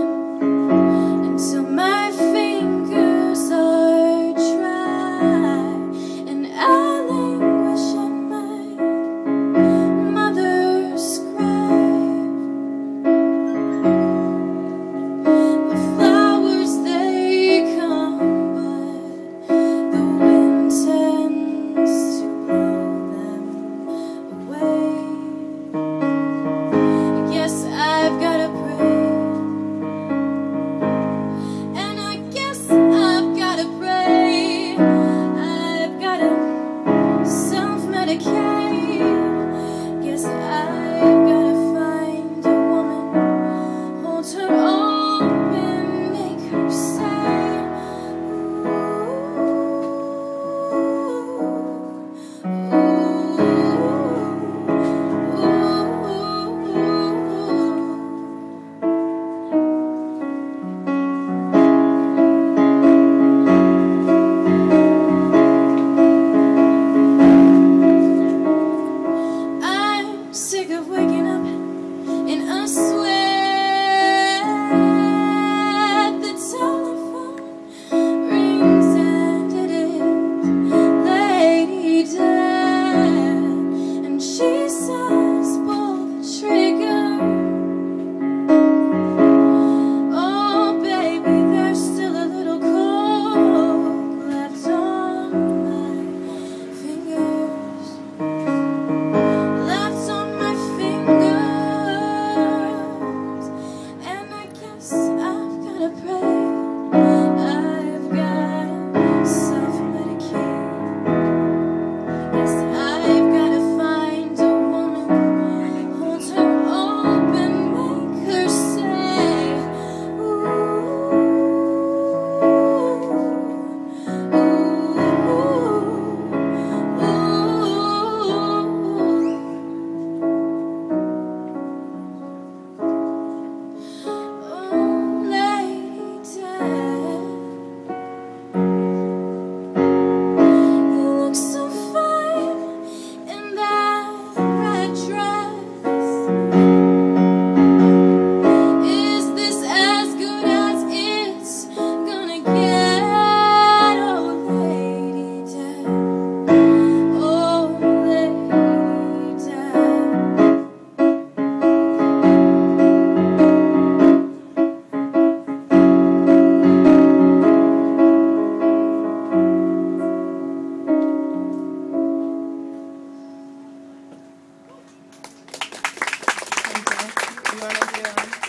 again. a sua Gracias.